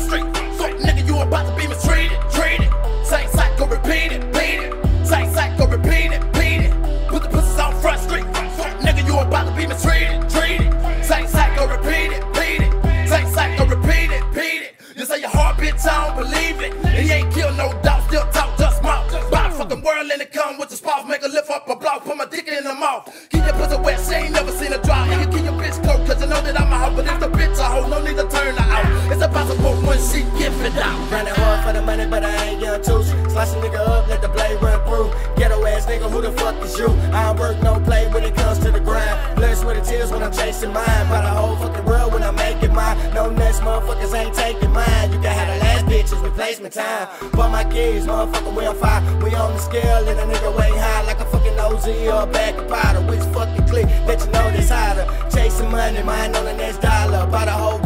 street. Fuck nigga, you about to be mistreated, treated. Same cycle, repeat it, beat it. Same cycle, repeat it, beat it. Put the pussies on front street. Fuck nigga, you about to be mistreated, treated. Same cycle, repeat it, beat it. Same cycle, repeat it, beat it. You say your heart, bitch, I don't believe it. He ain't killed no doubt, still talk, just mouth. Buy the fucking world and it come with the spouse. Make a lift up a block, put my dick in the mouth. Keep your pussy wet, she ain't never seen a dry. And you keep your bitch cold, cause you know that I'm a hoe. But if the bitch a hoe, no need to turn her out. It's impossible she give it out. Running hard for the money, but I ain't young too. Slice a nigga up, let the blade run through. Ghetto ass nigga, who the fuck is you? I don't work no play when it comes to the grind. Blood, sweat, and tears when I'm chasing mine. By the whole fucking world when I'm making mine. No next motherfuckers ain't taking mine. You can have the last bitches, replacement time. But my kids, motherfucker, we on fire. We on the scale, and a nigga way high like a fucking OZ or a bag of powder. Which fucking click, let you know this harder. Chasing money, mine on the next dollar. By the whole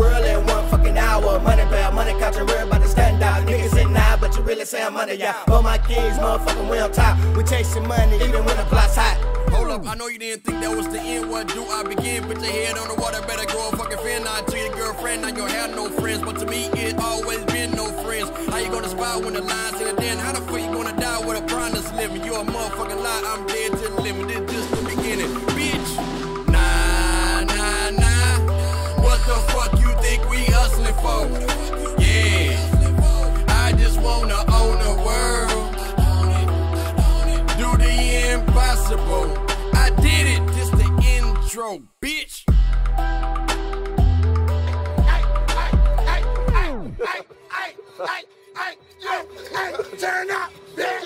really say I'm under y'all. All my kids, motherfucker, we on top. We chasing money, even when the plot's hot. Hold up, I know you didn't think that was the end. What do I begin? Put your head on the water, better grow a fucking fin. Now to your girlfriend, now you have no friends. But to me, it always been no friends. How you gonna spy when the line's in the den? How the fuck you gonna die with a promise living? You a motherfucking lie, I'm dead to the limit. This just the beginning, bitch. Nah, nah, nah. What the fuck you think we hustling for? The impossible. I did it. This the intro, bitch. Hey, hey, hey, hey, hey, hey, hey, hey, hey, turn up, bitch!